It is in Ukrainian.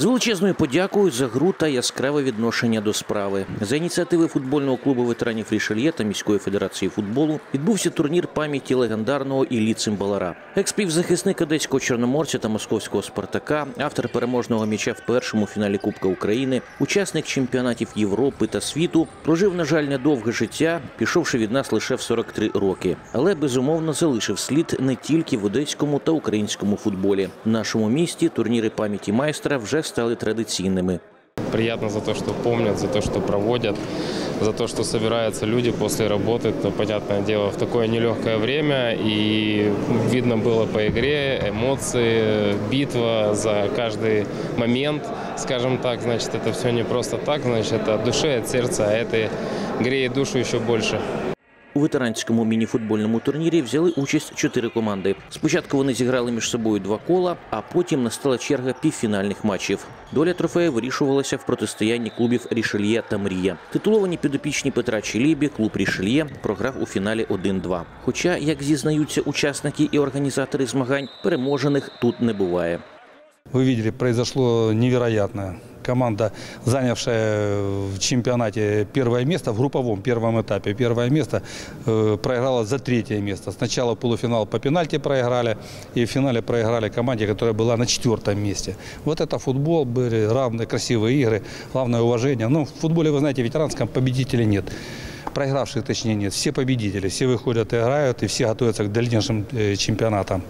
З величезною подякою за гру та яскраве відношення до справи. За ініціативи футбольного клубу ветеранів Рішельє та міської федерації футболу відбувся турнір пам'яті легендарного Іллі Цимбалара. Експівзахисник одеського чорноморця та московського Спартака, автор переможного м'яча в першому фіналі Кубка України, учасник чемпіонатів Європи та світу, прожив, на жаль, недовге життя, пішовши від нас лише в 43 роки, але безумовно залишив слід не тільки в одеському та українському футболі. В нашому місті турніри пам'яті майстра вже стали традиційними. Приятно за то, что помнят, за то, что проводят, за то, что собираются люди после работы. То, понятное дело, в такое нелегкое время. И видно было по игре эмоции, битва за каждый момент, скажем так. Значит, это все не просто так, значит, это от души, от сердца, а это греет душу еще больше. У ветеранському мініфутбольному турнірі взяли участь чотири команди. Спочатку вони зіграли між собою два кола, а потім настала черга півфінальних матчів. Доля трофею вирішувалася в протистоянні клубів Рішельє та Мрія. Титуловані підопічні Петра Чілібі, клуб Рішельє програв у фіналі 1-2. Хоча, як зізнаються учасники і організатори змагань, переможених тут не буває. Вы видели, произошло невероятное. Команда, занявшая в чемпионате первое место, в групповом первом этапе первое место, э, проиграла за третье место. Сначала полуфинал по пенальти проиграли, и в финале проиграли команде, которая была на четвертом месте. Вот это футбол, были равные, красивые игры, главное уважение. Ну, в футболе, вы знаете, ветеранском победителей нет. Проигравших, точнее, нет. Все победители, все выходят и играют, и все готовятся к дальнейшим э, чемпионатам.